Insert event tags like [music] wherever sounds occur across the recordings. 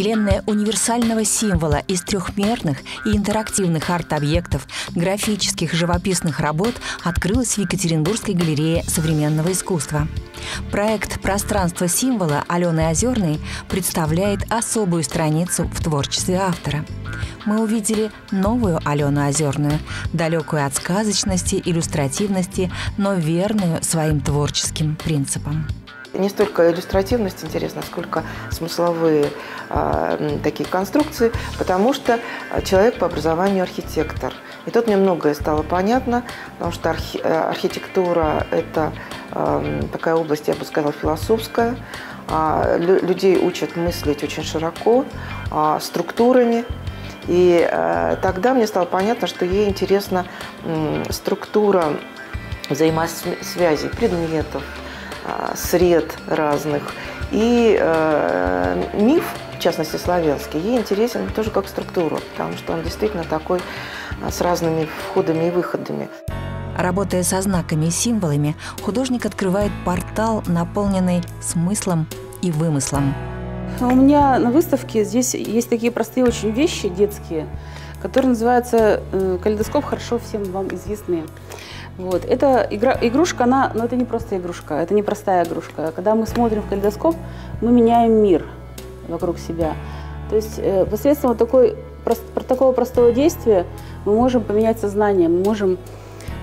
Вселенная универсального символа из трехмерных и интерактивных арт-объектов, графических живописных работ открылась в Екатеринбургской галерее современного искусства. Проект «Пространство символа» Алены Озерной представляет особую страницу в творчестве автора. Мы увидели новую Алену Озерную, далекую от сказочности, иллюстративности, но верную своим творческим принципам. Не столько иллюстративность интересна, сколько смысловые э, такие конструкции, потому что человек по образованию архитектор. И тут мне многое стало понятно, потому что архи архитектура – это э, такая область, я бы сказала, философская. Э, людей учат мыслить очень широко, э, структурами. И э, тогда мне стало понятно, что ей интересна э, структура взаимосвязи предметов, а, сред разных. И э, миф, в частности славянский, ей интересен тоже как структура, потому что он действительно такой а, с разными входами и выходами. Работая со знаками и символами, художник открывает портал, наполненный смыслом и вымыслом. У меня на выставке здесь есть такие простые очень вещи детские, которые называются э, калейдоскоп, хорошо всем вам известные. Вот. Эта игра, игрушка, она, но ну, это не просто игрушка, это не простая игрушка. Когда мы смотрим в калейдоскоп, мы меняем мир вокруг себя. То есть э, посредством такой, прост, такого простого действия мы можем поменять сознание, мы можем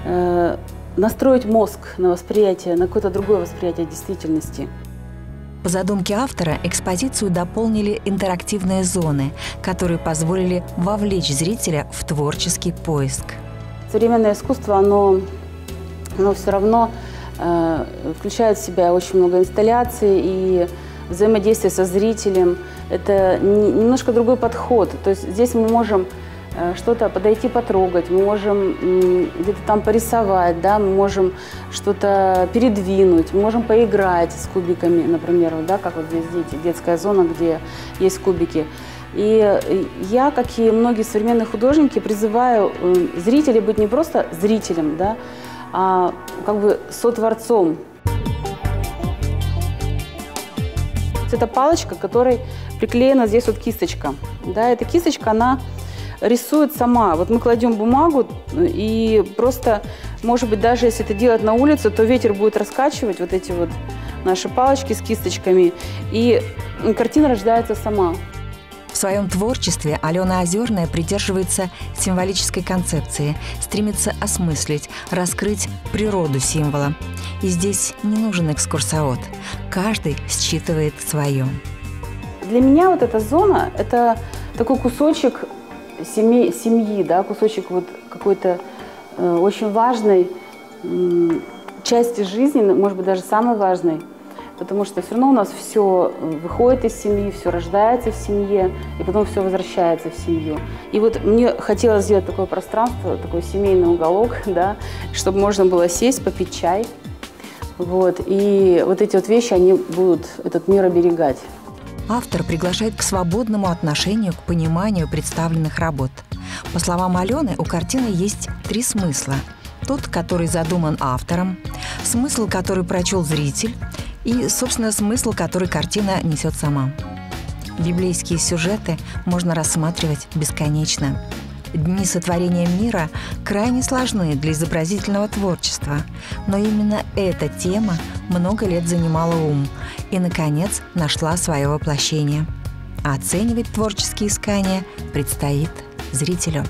э, настроить мозг на восприятие, на какое-то другое восприятие действительности. По задумке автора экспозицию дополнили интерактивные зоны, которые позволили вовлечь зрителя в творческий поиск. Современное искусство, оно но все равно э, включает в себя очень много инсталляций и взаимодействие со зрителем. Это не, немножко другой подход. То есть здесь мы можем э, что-то подойти потрогать, мы можем где-то там порисовать, да, мы можем что-то передвинуть, мы можем поиграть с кубиками, например, да, как вот здесь дети, детская зона, где есть кубики. И я, как и многие современные художники, призываю э, зрителей быть не просто зрителем, да, а, как бы сотворцом. Это палочка, которой приклеена здесь вот кисточка. Да, эта кисточка, она рисует сама. Вот мы кладем бумагу, и просто, может быть, даже если это делать на улице, то ветер будет раскачивать вот эти вот наши палочки с кисточками, и картина рождается сама. В своем творчестве Алена Озерная придерживается символической концепции, стремится осмыслить, раскрыть природу символа. И здесь не нужен экскурсовод. Каждый считывает свое. Для меня вот эта зона – это такой кусочек семьи, семьи да, кусочек вот какой-то э, очень важной э, части жизни, может быть, даже самой важной – потому что все равно у нас все выходит из семьи, все рождается в семье, и потом все возвращается в семью. И вот мне хотелось сделать такое пространство, такой семейный уголок, [laughs] да, чтобы можно было сесть, попить чай. Вот, и вот эти вот вещи, они будут этот мир оберегать. Автор приглашает к свободному отношению к пониманию представленных работ. По словам Алены, у картины есть три смысла. Тот, который задуман автором, смысл, который прочел зритель, и, собственно, смысл, который картина несет сама. Библейские сюжеты можно рассматривать бесконечно. Дни сотворения мира крайне сложны для изобразительного творчества, но именно эта тема много лет занимала ум и, наконец, нашла свое воплощение. А оценивать творческие искания предстоит зрителю.